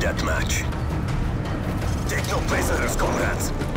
deathmatch. Take no prisoners, comrades.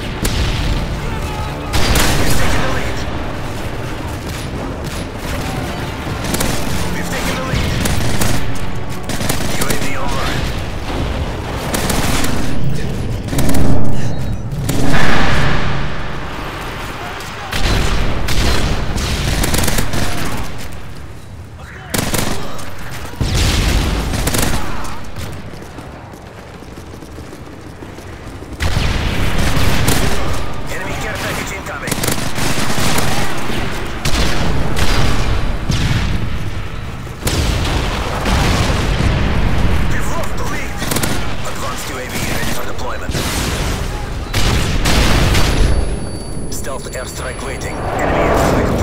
Stealth airstrike waiting. Enemy airstrike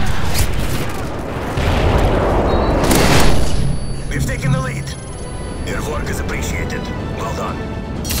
Горго запрещает Well done.